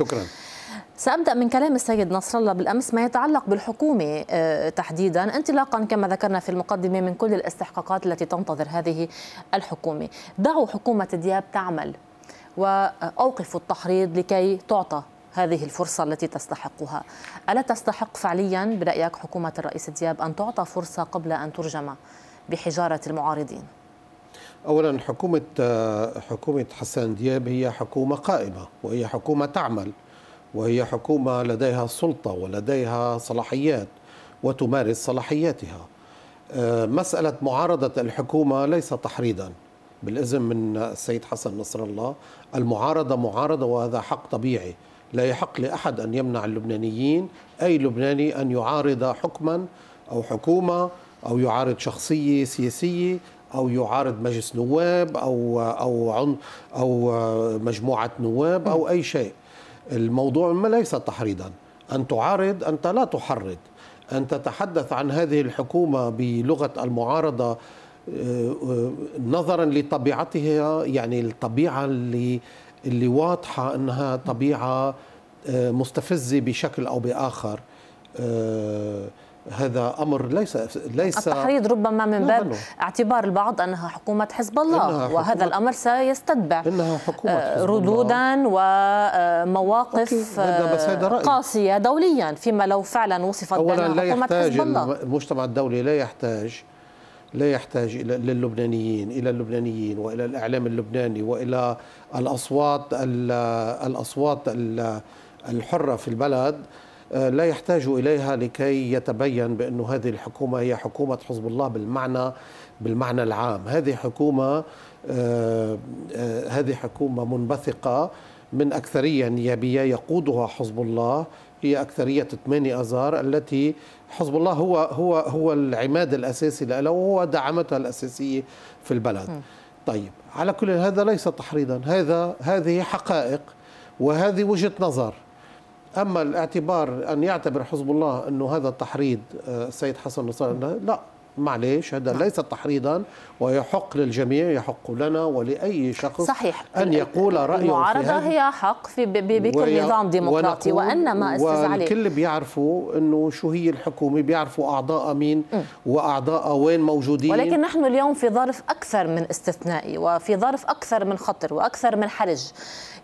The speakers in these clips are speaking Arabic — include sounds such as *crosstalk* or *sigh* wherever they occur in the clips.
شكرا. سأبدأ من كلام السيد نصر الله بالأمس ما يتعلق بالحكومة تحديدا انطلاقا كما ذكرنا في المقدمة من كل الاستحقاقات التي تنتظر هذه الحكومة. دعوا حكومة دياب تعمل وأوقفوا التحريض لكي تعطى هذه الفرصة التي تستحقها. ألا تستحق فعليا برأيك حكومة الرئيس دياب أن تعطى فرصة قبل أن ترجم بحجارة المعارضين؟ اولا حكومة حكومة حسان دياب هي حكومة قائمة وهي حكومة تعمل وهي حكومة لديها سلطة ولديها صلاحيات وتمارس صلاحياتها. مسألة معارضة الحكومة ليس تحريضا. بالإذن من السيد حسن نصر الله المعارضة معارضة وهذا حق طبيعي. لا يحق لأحد أن يمنع اللبنانيين أي لبناني أن يعارض حكما أو حكومة أو يعارض شخصية سياسية أو يعارض مجلس نواب أو أو عن أو مجموعة نواب أو أي شيء. الموضوع ما ليس تحريضا. أن تعارض أنت لا تحرض. أن تتحدث عن هذه الحكومة بلغة المعارضة نظرا لطبيعتها يعني الطبيعة اللي اللي واضحة أنها طبيعة مستفزة بشكل أو بآخر هذا أمر ليس ليس التحريض ربما من باب اعتبار البعض أنها حقومه حزب الله وهذا الأمر سيستتبع. إنها حكومة حزب ردودا ومواقف قاسية دوليا فيما لو فعلا وصفت بانها حكومة حزب الله. المجتمع الدولي لا يحتاج لا يحتاج إلى للبنانيين إلى اللبنانيين وإلى الإعلام اللبناني وإلى الأصوات الأصوات الحرة في البلد. لا يحتاج إليها لكي يتبين بانه هذه الحكومة هي حكومة حزب الله بالمعنى بالمعنى العام، هذه حكومة هذه حكومة منبثقة من أكثرية نيابية يقودها حزب الله هي أكثرية 8 آذار التي حزب الله هو هو هو العماد الأساسي لها وهو دعمتها الأساسية في البلد. طيب على كل هذا ليس تحريضا، هذا هذه حقائق وهذه وجهة نظر. أما الاعتبار أن يعتبر حزب الله أنه هذا تحريض السيد حسن نصر لا معليش هذا ليس تحريضا ويحق للجميع يحق لنا ولأي شخص صحيح. أن يقول رأيه المعارضة هي حق في بكل نظام ديمقراطي وان ما اسس عليه والكل بيعرفوا إنه شو هي الحكومة بيعرفوا أعضاء مين وأعضاء وين موجودين. ولكن نحن اليوم في ظرف أكثر من استثنائي وفي ظرف أكثر من خطر وأكثر من حرج.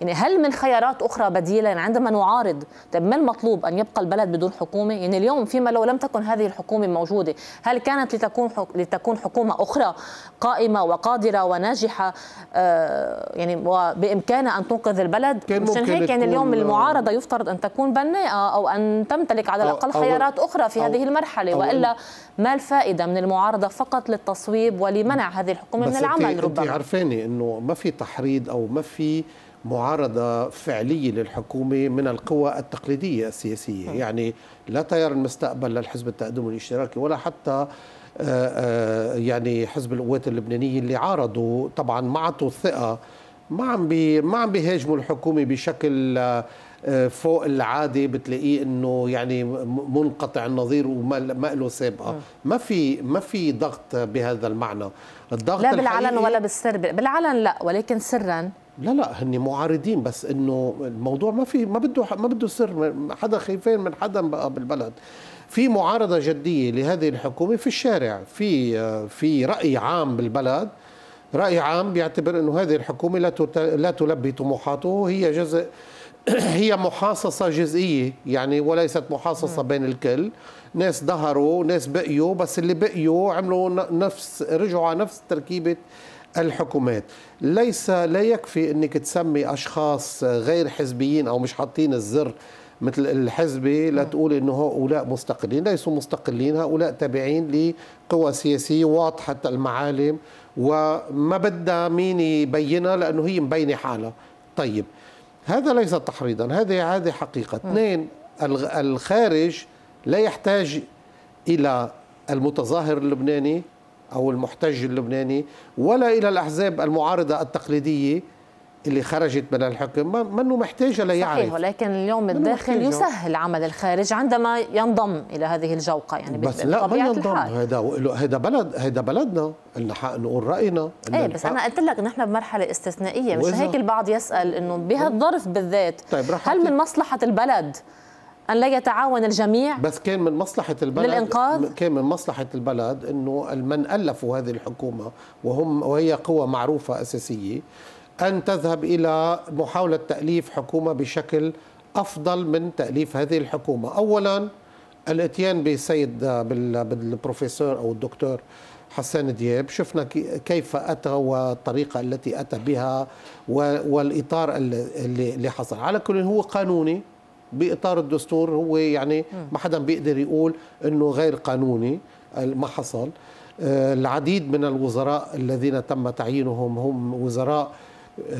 يعني هل من خيارات أخرى بديلة؟ يعني عندما نعارض طيب ما المطلوب أن يبقى البلد بدون حكومة؟ يعني اليوم فيما لو لم تكن هذه الحكومة موجودة هل كانت لتكون لتكون حكومة أخرى قائمة وقادرة وناجحة آه يعني وبامكانها أن تنقذ البلد. مشان هيك يعني اليوم المعارضة يفترض أن تكون بناءة أو أن تمتلك على الأقل خيارات أخرى في هذه المرحلة وإلا ما الفائدة من المعارضة فقط للتصويب ولمنع هذه الحكومة من العمل ربما؟ انت عارفاني إنه ما في تحريض أو ما في معارضة فعلية للحكومة من القوى التقليدية السياسية. يعني لا تيار المستقبل للحزب التقدم الاشتراكي ولا حتى يعني حزب القوات اللبنانية اللي عارضوا طبعا ما عطوا الثقة ما عم بي ما عم بيهاجموا الحكومة بشكل فوق العادي بتلاقيه إنه يعني منقطع النظير وما له سابقة. ما في ما في ضغط بهذا المعنى. الضغط لا بالعلن ولا بالسر. بالعلن لا ولكن سرا. لا لا هن معارضين بس إنه الموضوع ما في ما بده ما بده سر حدا خايفين من حدا بقى بالبلد. في معارضة جدية لهذه الحكومة في الشارع في في رأي عام بالبلد. رأي عام بيعتبر إنه هذه الحكومة لا لا تلبي طموحاته. هي جزء *clears throat* هي محاصصة جزئية يعني وليست محاصصة بين الكل. ناس ظهروا ناس بقيوا بس اللي بقيوا عملوا نفس رجعوا على نفس تركيبة الحكومات. ليس لا يكفي إنك تسمي أشخاص غير حزبيين أو مش حاطين الزر مثل الحزبي لا تقول إنه هؤلاء مستقلين ليسوا مستقلين هؤلاء تابعين لقوى سياسية واضحة المعالم وما بدها مين يبينها لأنه هي مبينة حالها. طيب هذا ليس تحريضا هذه هذه حقيقة. اثنين الخارج لا يحتاج إلى المتظاهر اللبناني أو المحتج اللبناني ولا إلى الأحزاب المعارضة التقليدية اللي خرجت من الحكم منه محتاجة ليعرف صحيح ولكن اليوم الداخل يسهل عمل الخارج عندما ينضم إلى هذه الجوقة يعني بس لا ما ينضم. هذا هذا بلد هذا بلدنا. لنا حق نقول رأينا. إيه بس أنا قلت لك نحن بمرحلة استثنائية. مش هيك البعض يسأل إنه بهالظرف بالذات طيب هل من مصلحة البلد أن لا يتعاون الجميع؟ بس كان من مصلحة البلد للإنقاذ؟ كان من مصلحة البلد أنه من ألفوا هذه الحكومة وهم وهي قوة معروفة أساسية. أن تذهب إلى محاولة تأليف حكومة بشكل أفضل من تأليف هذه الحكومة. أولا الاتيان بالسيد بالبروفيسور أو الدكتور حسان دياب. شفنا كيف أتى والطريقة التي أتى بها والإطار اللي حصل. على كل هو قانوني بإطار الدستور هو يعني ما حدا بيقدر يقول إنه غير قانوني ما حصل. آه، العديد من الوزراء الذين تم تعيينهم هم وزراء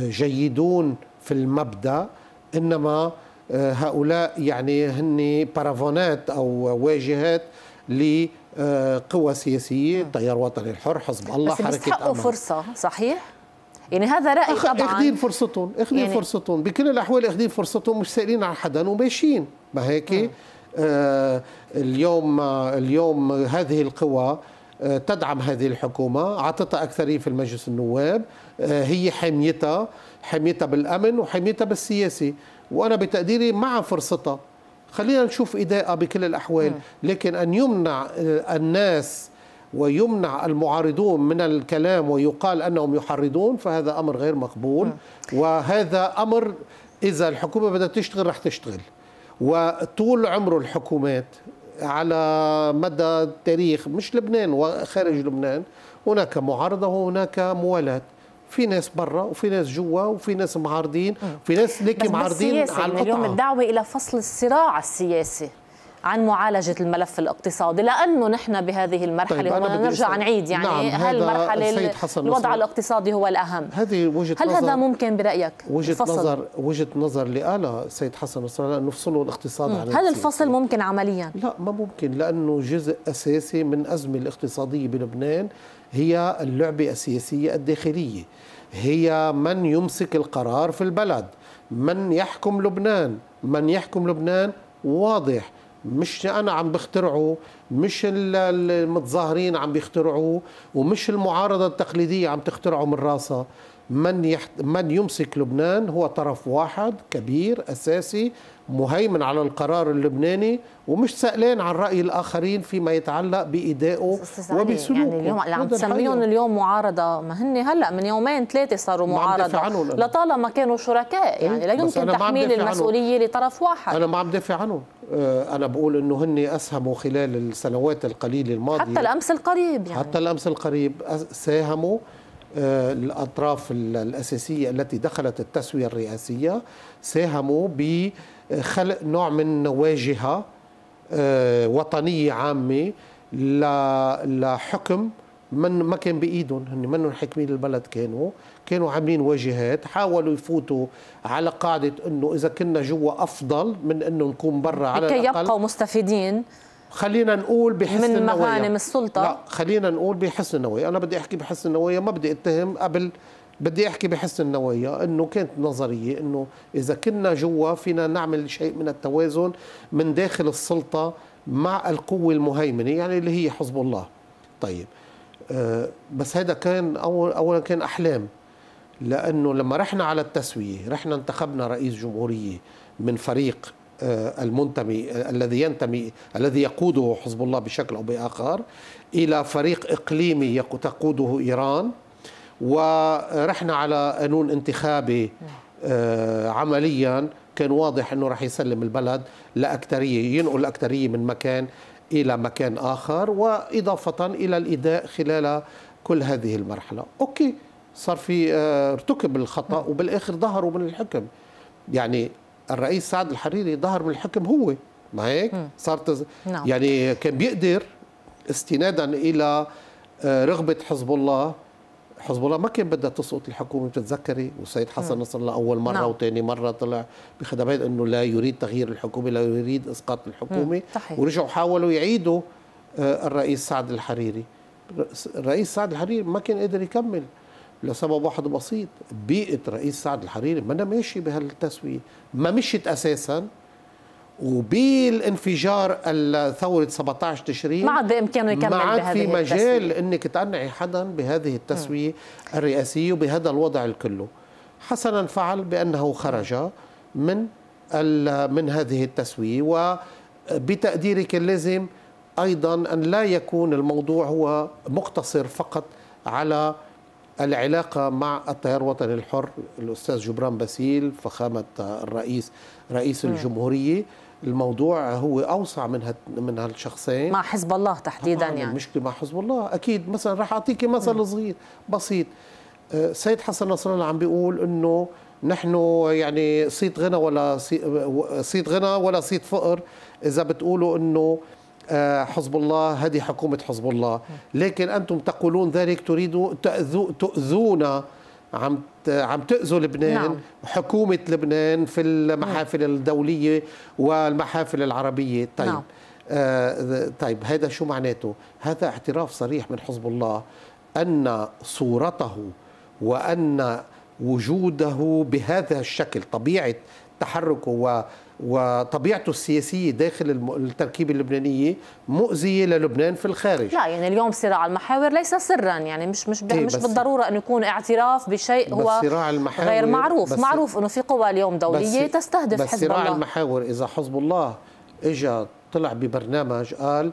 جيدون في المبدأ إنما آه، هؤلاء يعني هن بارافونات أو واجهات لقوى سياسية التيار الوطني الحر حزب الله بس حركة بس فرصة صحيح؟ يعني هذا رأي أخ... طبعا. اخذين فرصتهم اخذين يعني... فرصتهم. بكل الأحوال اخذين فرصتهم مش سائلين على حدا وماشيين ما هيك؟ آه اليوم آه اليوم هذه القوى آه تدعم هذه الحكومة اعطتها أكثرية في المجلس النواب آه هي حميتها حميتها بالأمن وحميتها بالسياسي وأنا بتقديري مع فرصتها. خلينا نشوف إداءة بكل الأحوال لكن أن يمنع آه، الناس ويمنع المعارضون من الكلام ويقال أنهم يحرضون فهذا أمر غير مقبول. وهذا أمر إذا الحكومة بدها تشتغل رح تشتغل. وطول عمر الحكومات على مدى التاريخ مش لبنان وخارج لبنان. هناك معارضة وهناك موالاه في ناس برا وفي ناس جوا وفي ناس معارضين وفي ناس ليك معارضين على القطعة. اليوم الدعوة إلى فصل الصراع السياسي. عن معالجة الملف الاقتصادي. لأنه نحن بهذه المرحلة طيب نرجع نعيد. يعني نعم هل المرحلة الوضع الاقتصادي هو الأهم. هذه وجهة هل هذا ممكن برأيك؟ وجهة الفصل؟ نظر وجهة نظر اللي قالها السيد حسن نصر الله نفصله الاقتصاد عن هل الفصل ممكن عمليا؟ لا ما ممكن لأنه جزء أساسي من الأزمة الاقتصادية بلبنان هي اللعبة السياسية الداخلية. هي من يمسك القرار في البلد من يحكم لبنان. من يحكم لبنان واضح مش أنا عم بخترعه مش المتظاهرين عم بيخترعوه ومش المعارضة التقليدية عم تخترعه من راسها. من يحت... من يمسك لبنان هو طرف واحد كبير أساسي مهيمن على القرار اللبناني ومش سألان عن رأي الآخرين فيما يتعلق بإدائه وبسلوكه يعني اليوم اللي عم تسميهم اليوم معارضة ما هن هلأ من يومين ثلاثة صاروا معارضة. لطالما كانوا شركاء يعني لا يمكن تحميل المسؤولية لطرف واحد. أنا ما عم دافع عنهم. آه، أنا بقول إنه هن أسهموا خلال السنوات القليلة الماضية. حتى الأمس القريب يعني. حتى الأمس القريب ساهموا. الأطراف الأساسية التي دخلت التسوية الرئاسية ساهموا بخلق نوع من واجهة آه، وطنية عامة لحكم من ما كان بإيدهم هن منهم حاكمين البلد كانوا. كانوا عاملين واجهات حاولوا يفوتوا على قاعدة إنه إذا كنا جوا أفضل من إنه نكون برا على الأقل. يبقوا مستفيدين. خلينا نقول بحسن من مغانم السلطة. لا خلينا نقول بحسن النوايا أنا بدي أحكي بحسن النوايا ما بدي أتهم قبل. بدي أحكي بحسن النوايا إنه كانت نظرية إنه إذا كنا جوا فينا نعمل شيء من التوازن من داخل السلطة مع القوة المهيمنة يعني اللي هي حزب الله. طيب أه بس هذا كان أول اولا كان أحلام. لأنه لما رحنا على التسوية رحنا انتخبنا رئيس جمهورية من فريق المنتمي الذي ينتمي الذي يقوده حزب الله بشكل أو بآخر إلى فريق إقليمي تقوده إيران. ورحنا على قانون انتخابي آه، عمليا كان واضح إنه راح يسلم البلد لاكثريه ينقل الاكثريه من مكان إلى مكان آخر وإضافة إلى الاداء خلال كل هذه المرحلة. أوكي صار في آه، ارتكب الخطأ وبالآخر ظهروا من الحكم. يعني الرئيس سعد الحريري ظهر من الحكم هو. ما هيك؟ صارت نعم. يعني كان بيقدر استنادا إلى آه، رغبة حزب الله. حزب الله ما كان بدها تسقط الحكومة بتتذكري؟ والسيد حسن نصر الله اول مرة نعم. وثاني مرة طلع بخدمات إنه لا يريد تغيير الحكومة لا يريد إسقاط الحكومة. ورجعوا حاولوا يعيدوا آه، الرئيس سعد الحريري. الرئيس سعد الحريري ما كان قادر يكمل. لسبب واحد بسيط بيئة رئيس سعد الحريري ما ماشي بهالتسوية ما مشيت أساساً وبالانفجار ثورة 17 تشرين ما عاد بإمكانه يكمل ما عاد في مجال التسوية. إنك تقنعي حدا بهذه التسوية م. الرئاسية وبهذا الوضع الكله حسنا فعل بأنه خرج من من هذه التسوية وبتقديري كان لازم أيضا أن لا يكون الموضوع هو مقتصر فقط على العلاقة مع التيار الوطني الحر الأستاذ جبران باسيل فخامة الرئيس رئيس الجمهورية. الموضوع هو أوسع من من هالشخصين. مع حزب الله تحديدا يعني. المشكلة مع حزب الله. أكيد مثلا راح أعطيك مثل صغير بسيط. سيد حسن نصر الله عم بيقول إنه نحن يعني صيت غنى ولا صيت غنى ولا صيت فقر. إذا بتقولوا إنه حزب الله هذه حكومة حزب الله لكن أنتم تقولون ذلك تريدوا تأذو تؤذون عم عم تأذوا لبنان نعم. حكومة لبنان في المحافل نعم. الدولية والمحافل العربية طيب نعم. آه طيب هذا شو معناته هذا اعتراف صريح من حزب الله أن صورته وأن وجوده بهذا الشكل طبيعة تحركه و وطبيعته السياسية داخل التركيبة اللبنانية مؤذية للبنان في الخارج. لا يعني اليوم صراع المحاور ليس سرا يعني مش مش إيه مش بالضرورة أن يكون اعتراف بشيء هو صراع المحاور غير معروف. بس معروف أنه في قوى اليوم دولية تستهدف بس حزب صراع الله. المحاور إذا حزب الله اجى طلع ببرنامج قال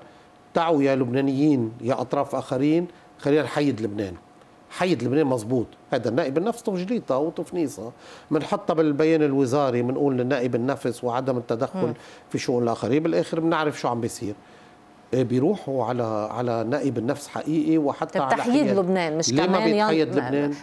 تعوا يا لبنانيين يا أطراف آخرين خلينا نحيد لبنان. حيد لبنان مزبوط. هذا النائب النفس تفجليطة وتفنيصة بنحطها بالبيان الوزاري بنقول للنائب النفس وعدم التدخل م. في شؤون الآخرين. بالآخر بنعرف شو عم بيصير. بيروحوا على على نائب النفس حقيقي وحتى على تحييد لبنان مش ليه كمان ما بيتحيد لبنان؟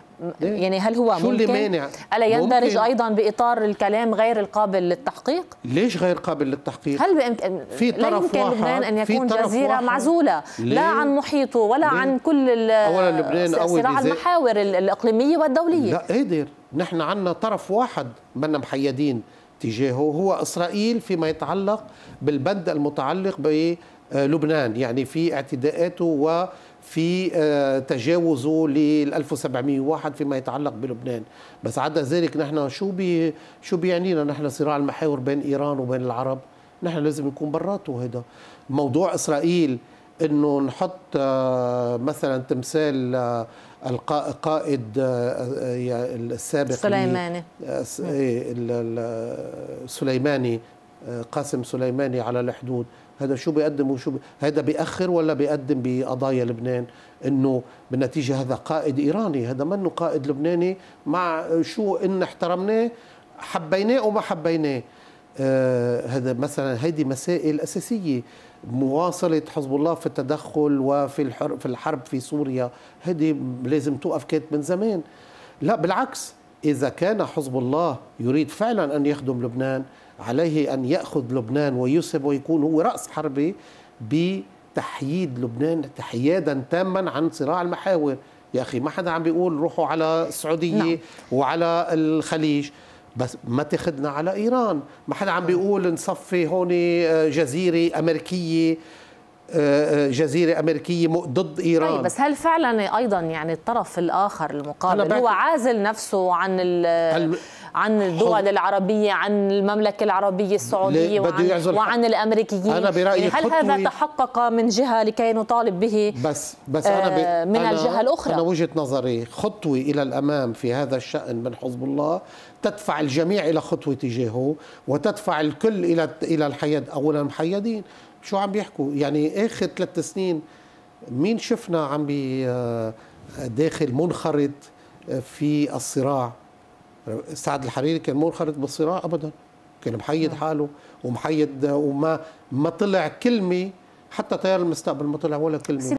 يعني هل هو شو ممكن اللي مانع؟ ألا يندرج ممكن. أيضا بإطار الكلام غير القابل للتحقيق؟ ليش غير قابل للتحقيق؟ هل بإمكان في طرف لا يمكن واحد لبنان أن يكون جزيرة واحد. معزولة ليه؟ لا عن محيطه ولا ليه؟ عن كل اولا لبنان قوي صراع المحاور الإقليمية والدولية لا قادر نحن عندنا طرف واحد منا محيدين تجاهه هو إسرائيل فيما يتعلق بالبند المتعلق ب لبنان يعني في اعتداءاته وفي تجاوزه لل 1701 فيما يتعلق بلبنان. بس عدا ذلك نحن شو بي شو بيعنينا؟ نحن صراع المحاور بين إيران وبين العرب. نحن لازم نكون براته هذا موضوع إسرائيل إنه نحط مثلا تمثال القائد السابق سليماني. سليماني قاسم سليماني على الحدود. هذا شو بيقدم وشو. هذا بيأخر ولا بيقدم بقضايا لبنان إنه بالنتيجة هذا قائد إيراني هذا منه قائد لبناني مع شو إن احترمناه حبيناه وما حبيناه آه هذا مثلا هيدي مسائل أساسية مواصلة حزب الله في التدخل وفي الحرب في الحرب في سوريا هذه لازم توقف كانت من زمان لا بالعكس إذا كان حزب الله يريد فعلا أن يخدم لبنان عليه أن يأخذ لبنان ويسب ويكون هو رأس حربه بتحييد لبنان تحيادا تاما عن صراع المحاور. يا أخي ما حدا عم بيقول روحوا على السعودية نعم. وعلى الخليج. بس ما تاخذنا على إيران. ما حدا عم بيقول نصفي هون جزيرة أمريكية. جزيرة أمريكية ضد إيران. طيب بس هل فعلا أيضا يعني الطرف الآخر المقابل هو عازل نفسه عن ال عن الدول العربية عن المملكة العربية السعودية وعن, وعن الأمريكيين؟ أنا برأيي يعني هل هذا تحقق من جهة لكي نطالب به؟ بس بس أنا ب... من أنا الجهة الأخرى. أنا وجهة نظري خطوة إلى الأمام في هذا الشأن من حزب الله. تدفع الجميع إلى خطوة تجاهه وتدفع الكل إلى إلى الحياد أولا محيدين شو عم بيحكوا؟ يعني آخر ثلاث سنين مين شفنا عم بي داخل منخرط في الصراع؟ سعد الحريري كان منخرط بالصراع ابدا. كان محيد حاله ومحيد وما ما طلع كلمة حتى تيار المستقبل ما طلع ولا كلمة.